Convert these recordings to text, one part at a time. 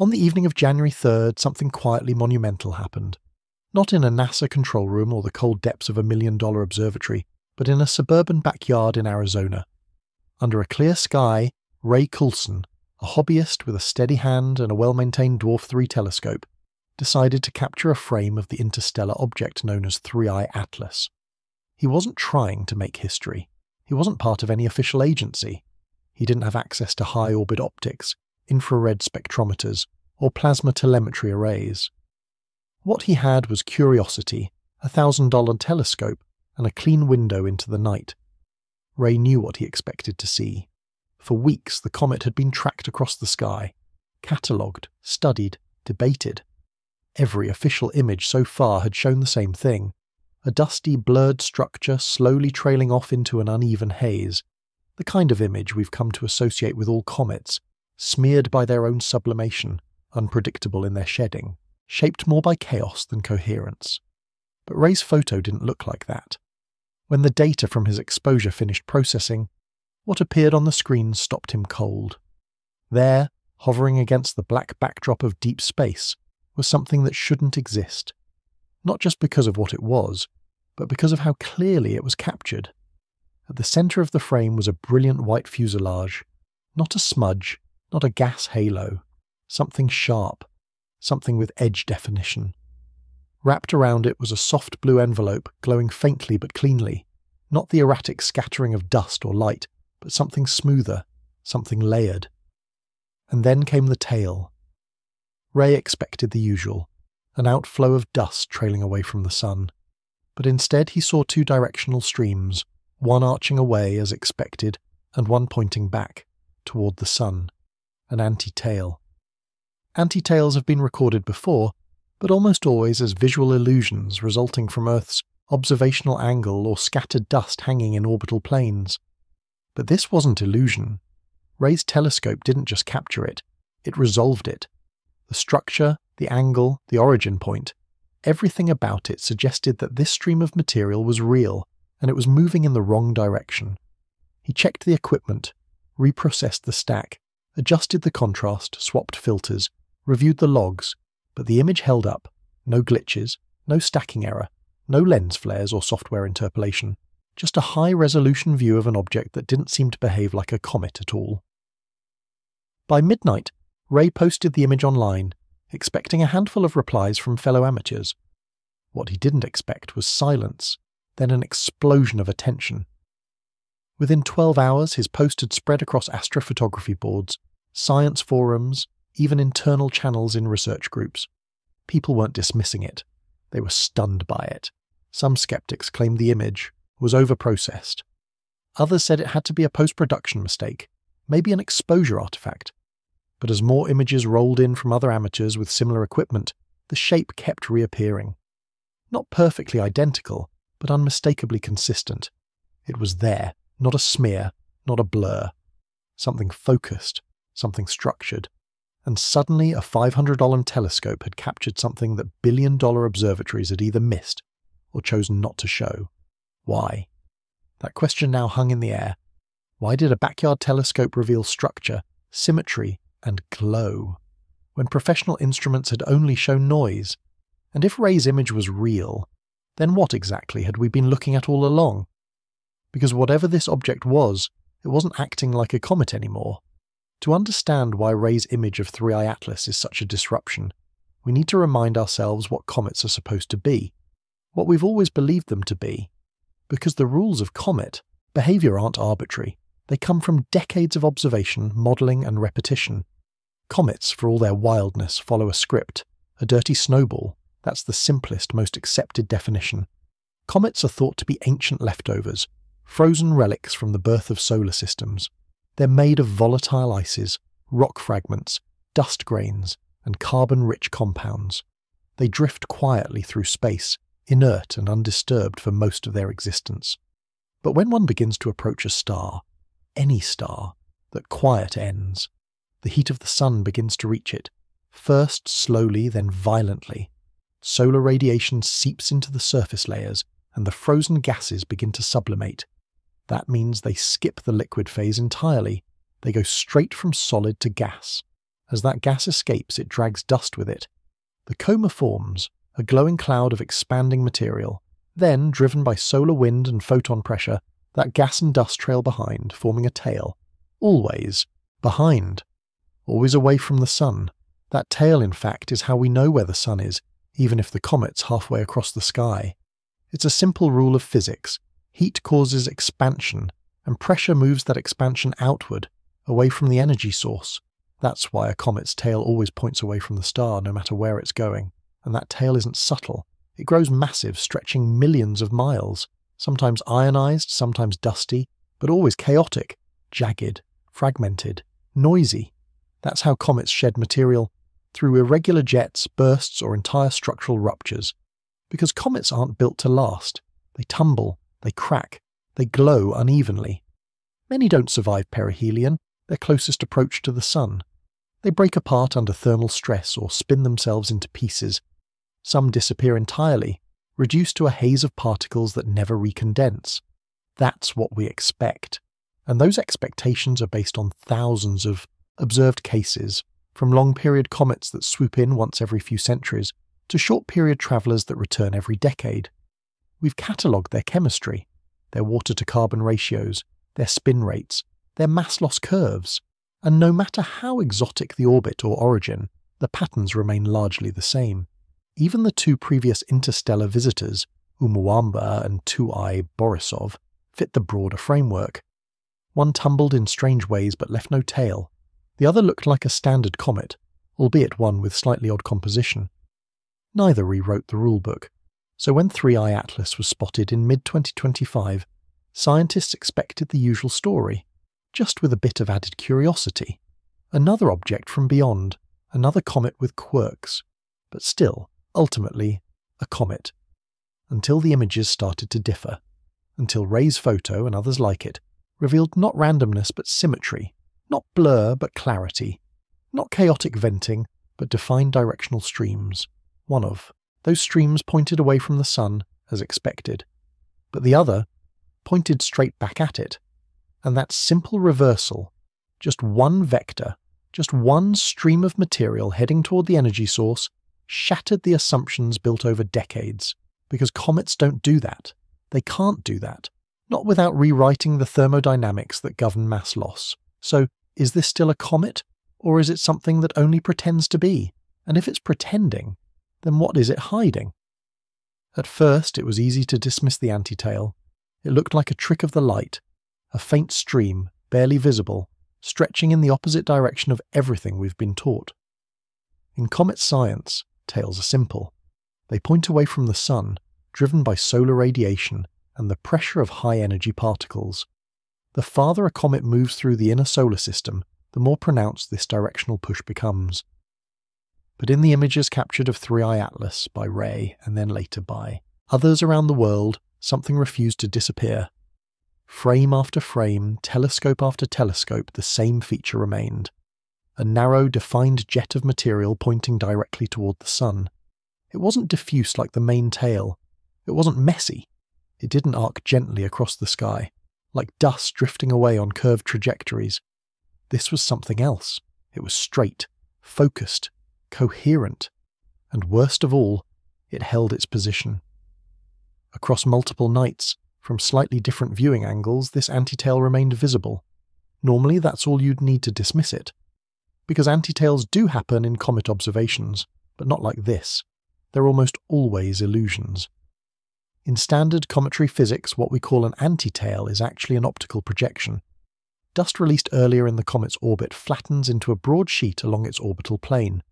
On the evening of January 3rd, something quietly monumental happened. Not in a NASA control room or the cold depths of a million dollar observatory, but in a suburban backyard in Arizona. Under a clear sky, Ray Coulson, a hobbyist with a steady hand and a well maintained Dwarf 3 telescope, decided to capture a frame of the interstellar object known as 3I Atlas. He wasn't trying to make history. He wasn't part of any official agency. He didn't have access to high orbit optics, infrared spectrometers, or plasma telemetry arrays. What he had was curiosity, a thousand dollar telescope, and a clean window into the night. Ray knew what he expected to see. For weeks, the comet had been tracked across the sky, catalogued, studied, debated. Every official image so far had shown the same thing a dusty, blurred structure slowly trailing off into an uneven haze, the kind of image we've come to associate with all comets, smeared by their own sublimation, unpredictable in their shedding, shaped more by chaos than coherence. But Ray's photo didn't look like that. When the data from his exposure finished processing, what appeared on the screen stopped him cold. There, hovering against the black backdrop of deep space, was something that shouldn't exist. Not just because of what it was, but because of how clearly it was captured. At the centre of the frame was a brilliant white fuselage, not a smudge, not a gas halo, something sharp, something with edge definition. Wrapped around it was a soft blue envelope glowing faintly but cleanly, not the erratic scattering of dust or light, but something smoother, something layered. And then came the tail, Ray expected the usual. An outflow of dust trailing away from the sun. But instead, he saw two directional streams, one arching away as expected, and one pointing back, toward the sun, an anti tail. Anti tails have been recorded before, but almost always as visual illusions resulting from Earth's observational angle or scattered dust hanging in orbital planes. But this wasn't illusion. Ray's telescope didn't just capture it, it resolved it the structure, the angle, the origin point, everything about it suggested that this stream of material was real and it was moving in the wrong direction. He checked the equipment, reprocessed the stack, adjusted the contrast, swapped filters, reviewed the logs, but the image held up no glitches, no stacking error, no lens flares or software interpolation, just a high resolution view of an object that didn't seem to behave like a comet at all. By midnight, Ray posted the image online, expecting a handful of replies from fellow amateurs. What he didn't expect was silence, then an explosion of attention. Within 12 hours, his post had spread across astrophotography boards, science forums, even internal channels in research groups. People weren't dismissing it, they were stunned by it. Some skeptics claimed the image was overprocessed. Others said it had to be a post production mistake, maybe an exposure artifact but as more images rolled in from other amateurs with similar equipment, the shape kept reappearing. Not perfectly identical, but unmistakably consistent. It was there, not a smear, not a blur. Something focused, something structured. And suddenly a $500 telescope had captured something that billion dollar observatories had either missed or chosen not to show. Why? That question now hung in the air. Why did a backyard telescope reveal structure, symmetry, and glow, when professional instruments had only shown noise. And if Ray's image was real, then what exactly had we been looking at all along? Because whatever this object was, it wasn't acting like a comet anymore. To understand why Ray's image of 3i Atlas is such a disruption, we need to remind ourselves what comets are supposed to be, what we've always believed them to be. Because the rules of comet behavior aren't arbitrary. They come from decades of observation, modelling, and repetition. Comets, for all their wildness, follow a script. A dirty snowball, that's the simplest, most accepted definition. Comets are thought to be ancient leftovers, frozen relics from the birth of solar systems. They're made of volatile ices, rock fragments, dust grains, and carbon rich compounds. They drift quietly through space, inert and undisturbed for most of their existence. But when one begins to approach a star, any star, that quiet ends. The heat of the sun begins to reach it, first slowly, then violently. Solar radiation seeps into the surface layers, and the frozen gases begin to sublimate. That means they skip the liquid phase entirely. They go straight from solid to gas. As that gas escapes, it drags dust with it. The coma forms, a glowing cloud of expanding material. Then, driven by solar wind and photon pressure, that gas and dust trail behind, forming a tail. Always behind. Always away from the sun. That tail, in fact, is how we know where the sun is, even if the comet's halfway across the sky. It's a simple rule of physics. Heat causes expansion, and pressure moves that expansion outward, away from the energy source. That's why a comet's tail always points away from the star, no matter where it's going. And that tail isn't subtle. It grows massive, stretching millions of miles, sometimes ionized, sometimes dusty, but always chaotic, jagged, fragmented, noisy. That's how comets shed material through irregular jets, bursts, or entire structural ruptures. Because comets aren't built to last. They tumble, they crack, they glow unevenly. Many don't survive perihelion, their closest approach to the sun. They break apart under thermal stress or spin themselves into pieces. Some disappear entirely, reduced to a haze of particles that never recondense. That's what we expect. And those expectations are based on thousands of observed cases, from long period comets that swoop in once every few centuries to short period travellers that return every decade. We've catalogued their chemistry, their water to carbon ratios, their spin rates, their mass loss curves, and no matter how exotic the orbit or origin, the patterns remain largely the same. Even the two previous interstellar visitors, Oumuamua and 2I Borisov, fit the broader framework. One tumbled in strange ways but left no tail. The other looked like a standard comet, albeit one with slightly odd composition. Neither rewrote the rulebook, so when 3I Atlas was spotted in mid 2025, scientists expected the usual story, just with a bit of added curiosity. Another object from beyond, another comet with quirks, but still, ultimately, a comet. Until the images started to differ, until Ray's photo and others like it revealed not randomness but symmetry, not blur but clarity, not chaotic venting but defined directional streams. One of those streams pointed away from the sun, as expected, but the other pointed straight back at it. And that simple reversal, just one vector, just one stream of material heading toward the energy source, shattered the assumptions built over decades. Because comets don't do that. They can't do that. Not without rewriting the thermodynamics that govern mass loss. So, is this still a comet? Or is it something that only pretends to be? And if it's pretending, then what is it hiding? At first, it was easy to dismiss the anti-tail. It looked like a trick of the light, a faint stream, barely visible, stretching in the opposite direction of everything we've been taught. In comet science, tails are simple. They point away from the sun, driven by solar radiation and the pressure of high energy particles. The farther a comet moves through the inner solar system, the more pronounced this directional push becomes. But in the images captured of 3I Atlas by Ray and then later by others around the world, something refused to disappear. Frame after frame, telescope after telescope, the same feature remained a narrow, defined jet of material pointing directly toward the sun. It wasn't diffuse like the main tail. It wasn't messy. It didn't arc gently across the sky, like dust drifting away on curved trajectories. This was something else. It was straight, focused, coherent, and worst of all, it held its position. Across multiple nights, from slightly different viewing angles, this antitail remained visible. Normally, that's all you'd need to dismiss it because antitails do happen in comet observations, but not like this. They're almost always illusions. In standard cometary physics, what we call an antitail is actually an optical projection. Dust released earlier in the comet's orbit flattens into a broad sheet along its orbital plane.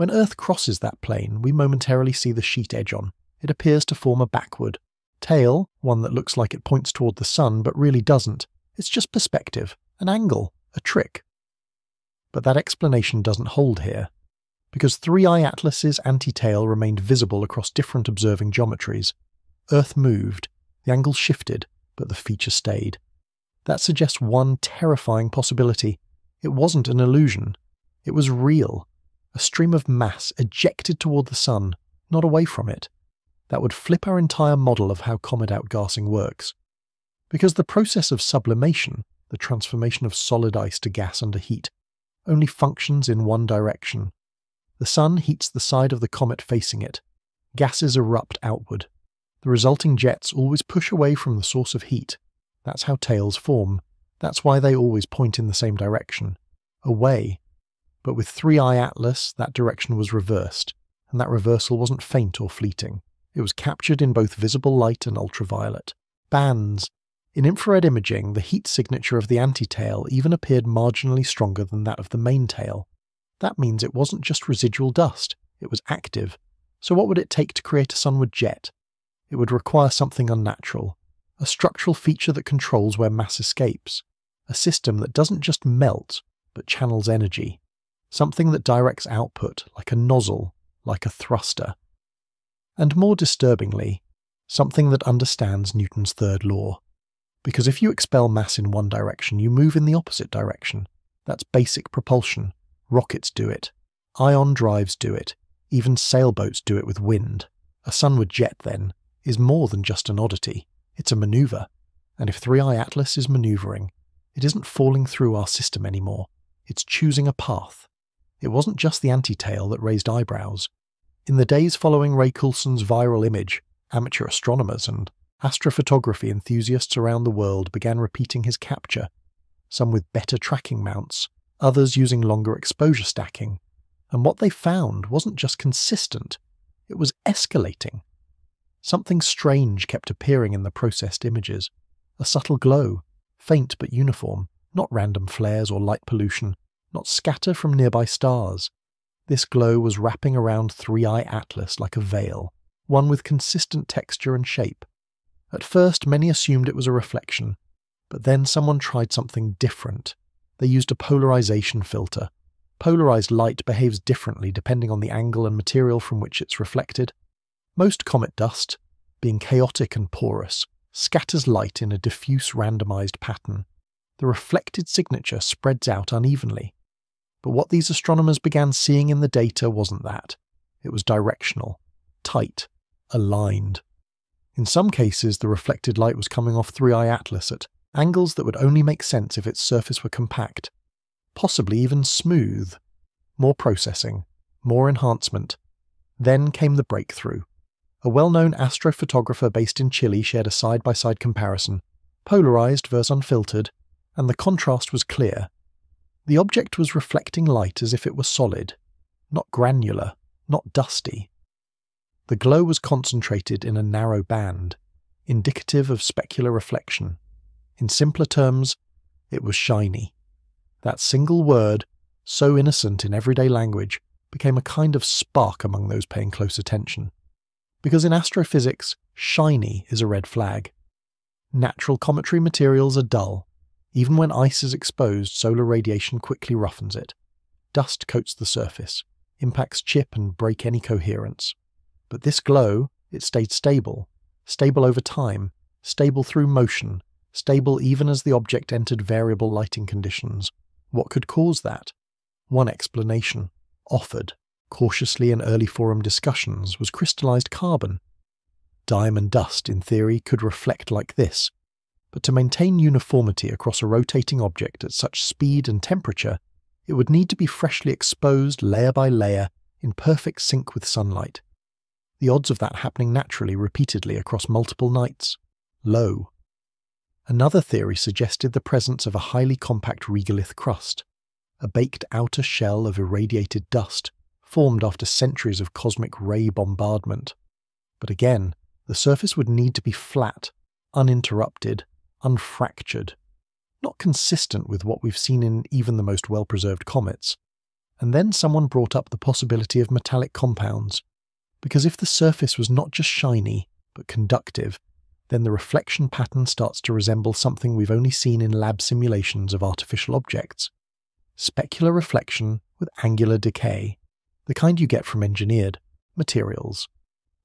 When Earth crosses that plane, we momentarily see the sheet edge on. It appears to form a backward. Tail, one that looks like it points toward the sun but really doesn't. It's just perspective, an angle, a trick. But that explanation doesn't hold here, because 3I Atlas's anti-tail remained visible across different observing geometries. Earth moved, the angle shifted, but the feature stayed. That suggests one terrifying possibility. It wasn't an illusion. It was real. A stream of mass ejected toward the sun, not away from it. That would flip our entire model of how comet outgassing works. Because the process of sublimation, the transformation of solid ice to gas under heat, only functions in one direction. The sun heats the side of the comet facing it. Gases erupt outward. The resulting jets always push away from the source of heat. That's how tails form. That's why they always point in the same direction away. But with 3I Atlas, that direction was reversed, and that reversal wasn't faint or fleeting. It was captured in both visible light and ultraviolet. Bands. In infrared imaging, the heat signature of the anti-tail even appeared marginally stronger than that of the main tail. That means it wasn't just residual dust, it was active. So what would it take to create a sunward jet? It would require something unnatural, a structural feature that controls where mass escapes, a system that doesn't just melt, but channels energy, something that directs output like a nozzle, like a thruster and more disturbingly, something that understands Newton's third law. Because if you expel mass in one direction, you move in the opposite direction. That's basic propulsion. Rockets do it. Ion drives do it. Even sailboats do it with wind. A sunward jet, then, is more than just an oddity. It's a maneuver. And if 3i Atlas is maneuvering, it isn't falling through our system anymore. It's choosing a path. It wasn't just the anti-tail that raised eyebrows. In the days following Ray Coulson's viral image, amateur astronomers and astrophotography enthusiasts around the world began repeating his capture, some with better tracking mounts, others using longer exposure stacking. And what they found wasn't just consistent, it was escalating. Something strange kept appearing in the processed images a subtle glow, faint but uniform, not random flares or light pollution, not scatter from nearby stars. This glow was wrapping around 3I Atlas like a veil, one with consistent texture and shape. At first, many assumed it was a reflection, but then someone tried something different. They used a polarization filter. Polarized light behaves differently depending on the angle and material from which it's reflected. Most comet dust, being chaotic and porous, scatters light in a diffuse randomized pattern. The reflected signature spreads out unevenly, but what these astronomers began seeing in the data wasn't that. It was directional, tight, aligned. In some cases, the reflected light was coming off 3i Atlas at angles that would only make sense if its surface were compact, possibly even smooth. More processing, more enhancement. Then came the breakthrough. A well known astrophotographer based in Chile shared a side by side comparison, polarized versus unfiltered, and the contrast was clear the object was reflecting light as if it were solid, not granular, not dusty. The glow was concentrated in a narrow band, indicative of specular reflection. In simpler terms, it was shiny. That single word, so innocent in everyday language, became a kind of spark among those paying close attention. Because in astrophysics, shiny is a red flag. Natural cometary materials are dull, even when ice is exposed, solar radiation quickly roughens it. Dust coats the surface, impacts chip and break any coherence. But this glow, it stayed stable, stable over time, stable through motion, stable even as the object entered variable lighting conditions. What could cause that? One explanation, offered, cautiously in early forum discussions, was crystallized carbon. Diamond dust, in theory, could reflect like this, but to maintain uniformity across a rotating object at such speed and temperature, it would need to be freshly exposed layer by layer in perfect sync with sunlight. The odds of that happening naturally repeatedly across multiple nights? Low. Another theory suggested the presence of a highly compact regolith crust, a baked outer shell of irradiated dust formed after centuries of cosmic ray bombardment. But again, the surface would need to be flat, uninterrupted, unfractured, not consistent with what we've seen in even the most well preserved comets. And then someone brought up the possibility of metallic compounds, because if the surface was not just shiny, but conductive, then the reflection pattern starts to resemble something we've only seen in lab simulations of artificial objects. Specular reflection with angular decay, the kind you get from engineered materials,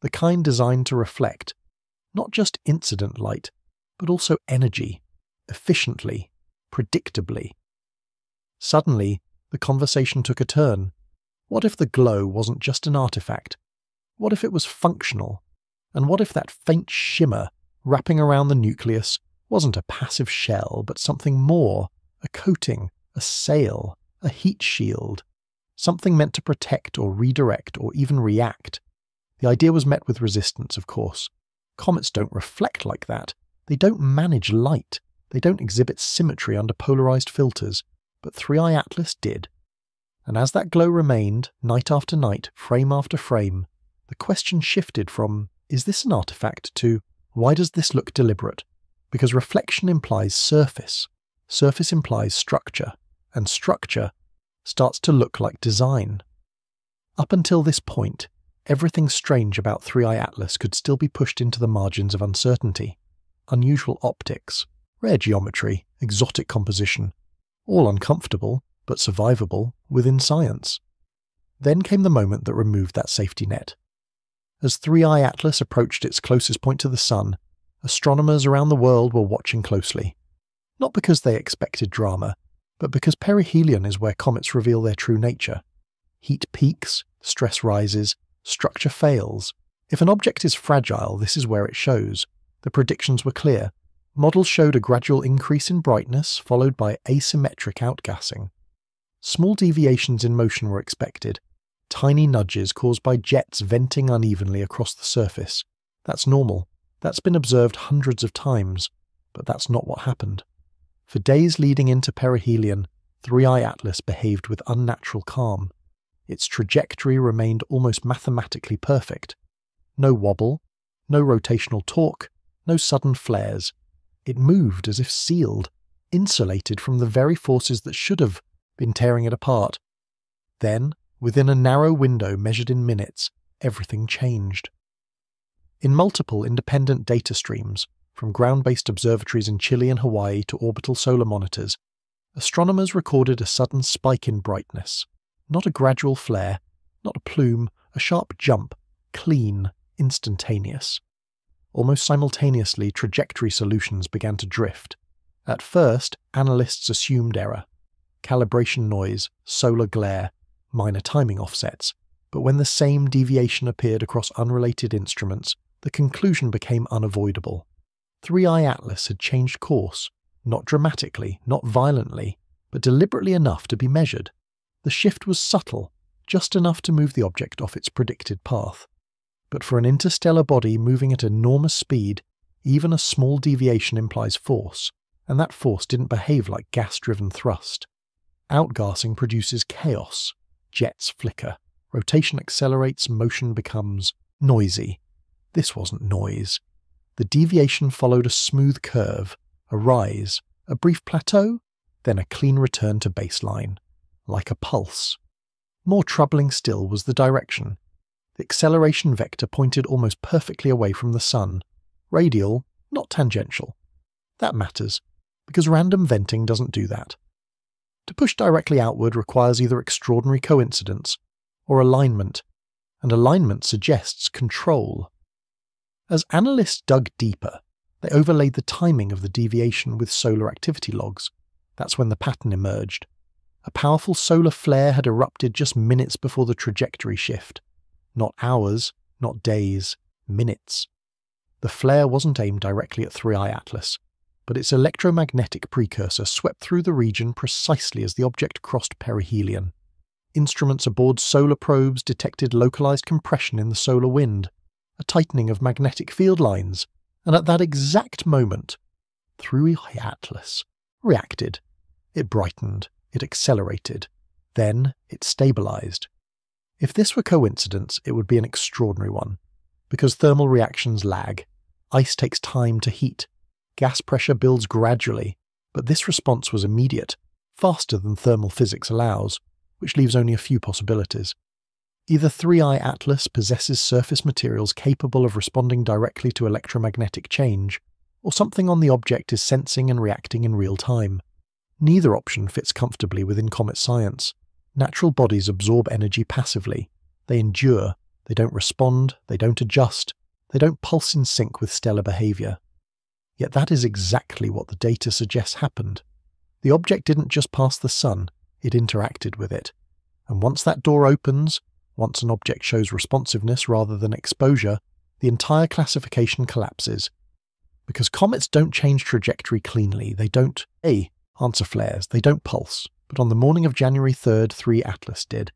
the kind designed to reflect not just incident light, but also energy, efficiently, predictably. Suddenly, the conversation took a turn. What if the glow wasn't just an artifact? What if it was functional? And what if that faint shimmer wrapping around the nucleus wasn't a passive shell, but something more a coating, a sail, a heat shield, something meant to protect or redirect or even react. The idea was met with resistance, of course. Comets don't reflect like that. They don't manage light. They don't exhibit symmetry under polarized filters. But 3i Atlas did. And as that glow remained, night after night, frame after frame, the question shifted from, is this an artifact, to, why does this look deliberate? Because reflection implies surface, surface implies structure, and structure starts to look like design. Up until this point, everything strange about 3i Atlas could still be pushed into the margins of uncertainty. Unusual optics, rare geometry, exotic composition, all uncomfortable, but survivable, within science. Then came the moment that removed that safety net. As 3i Atlas approached its closest point to the Sun, astronomers around the world were watching closely. Not because they expected drama, but because perihelion is where comets reveal their true nature. Heat peaks, stress rises, structure fails. If an object is fragile, this is where it shows. The predictions were clear. Models showed a gradual increase in brightness, followed by asymmetric outgassing. Small deviations in motion were expected, tiny nudges caused by jets venting unevenly across the surface. That's normal. That's been observed hundreds of times, but that's not what happened. For days leading into perihelion, 3i Atlas behaved with unnatural calm. Its trajectory remained almost mathematically perfect. No wobble, no rotational torque, no sudden flares. It moved as if sealed, insulated from the very forces that should have been tearing it apart. Then, within a narrow window measured in minutes, everything changed. In multiple independent data streams, from ground based observatories in Chile and Hawaii to orbital solar monitors, astronomers recorded a sudden spike in brightness. Not a gradual flare, not a plume, a sharp jump, clean, instantaneous. Almost simultaneously, trajectory solutions began to drift. At first, analysts assumed error calibration noise, solar glare, minor timing offsets, but when the same deviation appeared across unrelated instruments, the conclusion became unavoidable. 3i Atlas had changed course, not dramatically, not violently, but deliberately enough to be measured. The shift was subtle, just enough to move the object off its predicted path. But for an interstellar body moving at enormous speed, even a small deviation implies force, and that force didn't behave like gas driven thrust. Outgassing produces chaos. Jets flicker. Rotation accelerates, motion becomes noisy. This wasn't noise. The deviation followed a smooth curve, a rise, a brief plateau, then a clean return to baseline, like a pulse. More troubling still was the direction. The acceleration vector pointed almost perfectly away from the Sun, radial, not tangential. That matters, because random venting doesn't do that. To push directly outward requires either extraordinary coincidence or alignment, and alignment suggests control. As analysts dug deeper, they overlaid the timing of the deviation with solar activity logs. That's when the pattern emerged. A powerful solar flare had erupted just minutes before the trajectory shift. Not hours, not days, minutes. The flare wasn't aimed directly at 3i Atlas, but its electromagnetic precursor swept through the region precisely as the object crossed perihelion. Instruments aboard solar probes detected localized compression in the solar wind, a tightening of magnetic field lines, and at that exact moment, 3i Atlas reacted. It brightened, it accelerated, then it stabilized. If this were coincidence, it would be an extraordinary one, because thermal reactions lag. Ice takes time to heat. Gas pressure builds gradually, but this response was immediate, faster than thermal physics allows, which leaves only a few possibilities. Either 3i Atlas possesses surface materials capable of responding directly to electromagnetic change, or something on the object is sensing and reacting in real time. Neither option fits comfortably within comet science. Natural bodies absorb energy passively. They endure, they don't respond, they don't adjust, they don't pulse in sync with stellar behavior. Yet that is exactly what the data suggests happened. The object didn't just pass the sun, it interacted with it. And once that door opens, once an object shows responsiveness rather than exposure, the entire classification collapses. Because comets don't change trajectory cleanly, they don't A. Answer flares, they don't pulse, but on the morning of January 3rd, 3 Atlas did.